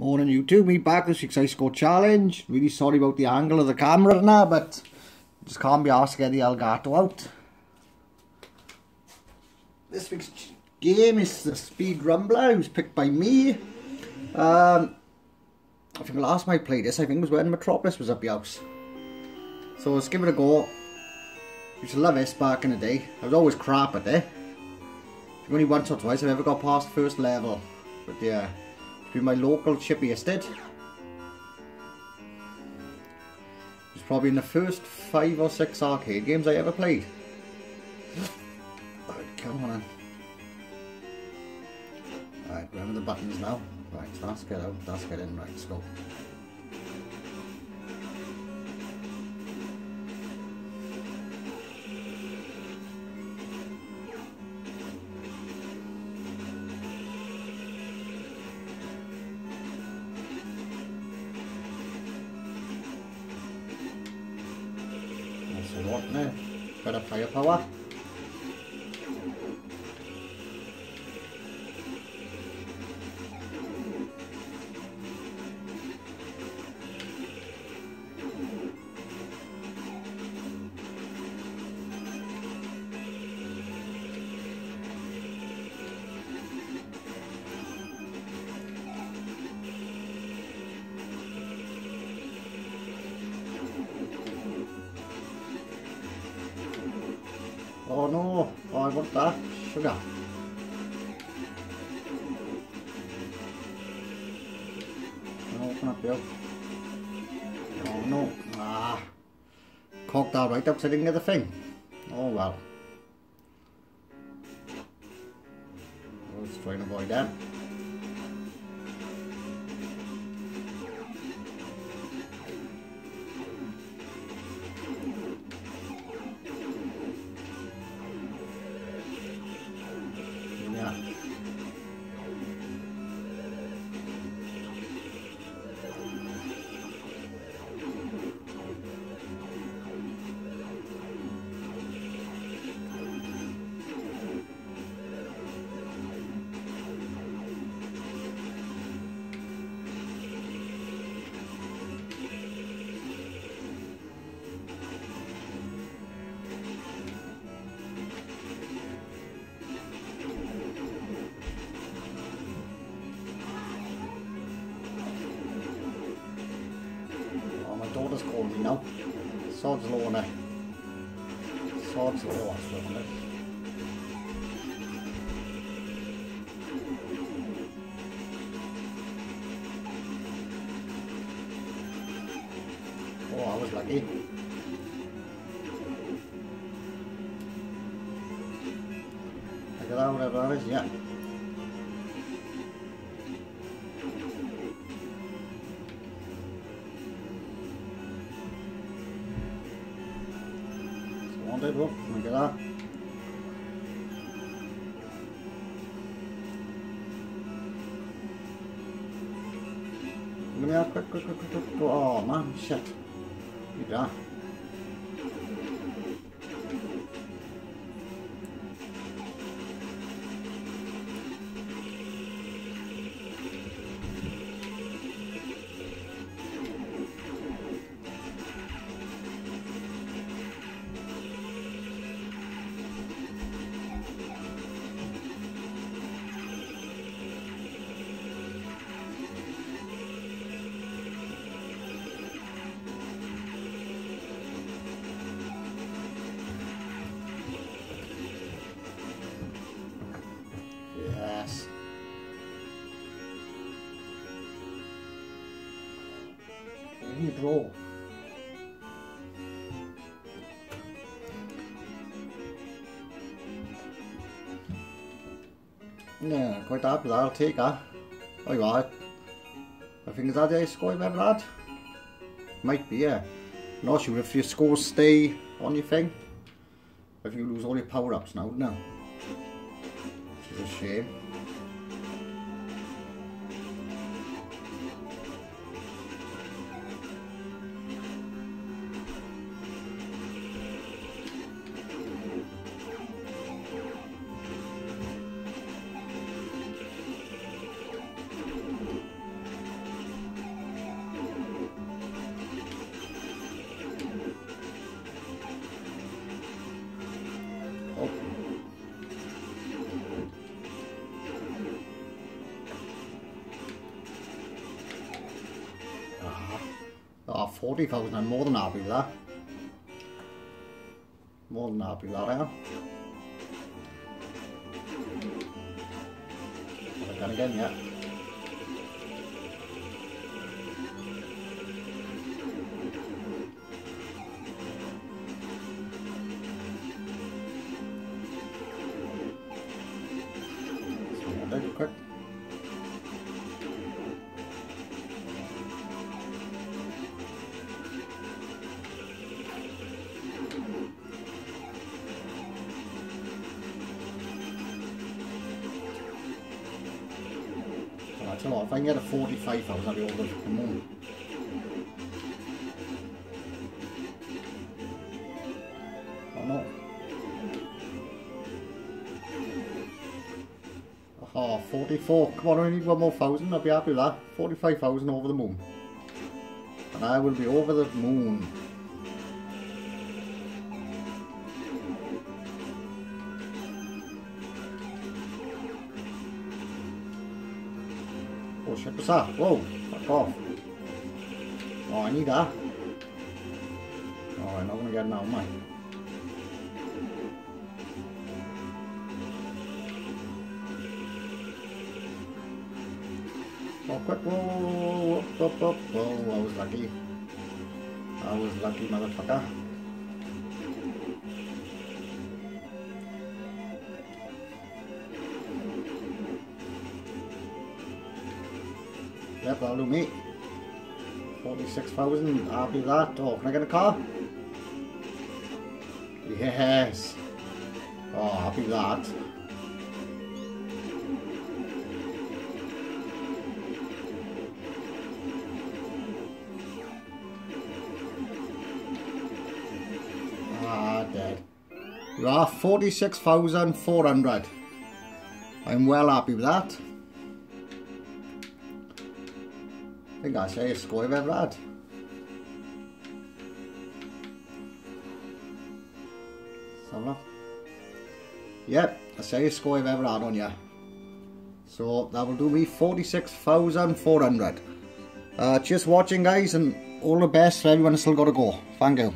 Morning YouTube, me back this week's High Score Challenge. Really sorry about the angle of the camera now, but just can't be asked to get the Elgato out. This week's game is the Speed Rumbler, who's picked by me. Um, I think the last time I played this, I think it was when Metropolis was up the house. So let's give it a go. Used to love this back in the day. I was always crap at it. Only once or twice I've ever got past first level. But yeah, it's my local chippy estate. It's probably in the first five or six arcade games I ever played. Right, come on. Right, remember the buttons now. Right, let's get out, let's get in, right, let's go. That's a lot now. Better firepower. Oh no, oh, I want that sugar. No, open up. Oh no, ah. Cocked that right up so I didn't get the thing. Oh well. Let's try and avoid that. Oh, my daughter's calling me now. Sod's law now. Sod's law, what it is. Oh, I was lucky. Look at that, whatever that is, yeah. So on it, look, look at that. Give me that, quick, quick, quick, quick, quick. Oh man, shit. Yeah. Yes. Any draw. Yeah, quite happy with that. I'll take that. Oh, you. I think is that the score you've ever had? Might be, yeah. Not sure if your scores stay on your thing. If you lose all your power ups now, no. Which is a shame. 40,000, I'm more than happy with that. More than happy with that, I am. Again, again, yeah. quick. You what, if I can get a 45,000, I'll be over the moon. Oh no. Oh, 44. Come on, I need one more thousand. I'll be happy with that. 45,000 over the moon. And I will be over the moon. Oh, check this out. Whoa, fuck off. Oh, I need that. Oh, I'm not gonna get now, am I? Oh, quick, whoa, whoa, whoa, whoa, whoa, whoa, I was lucky. I was lucky, motherfucker. Yep, that'll me. 46,000, happy with that. Oh, can I get a car? Yes. Oh, happy with that. Ah, dead. You are 46,400. I'm well happy with that. Think that's the score I've ever had. Yep, that's the highest score I've ever had on you. So that will do me 46,400. Uh, just watching guys and all the best for everyone still got to go. Thank you.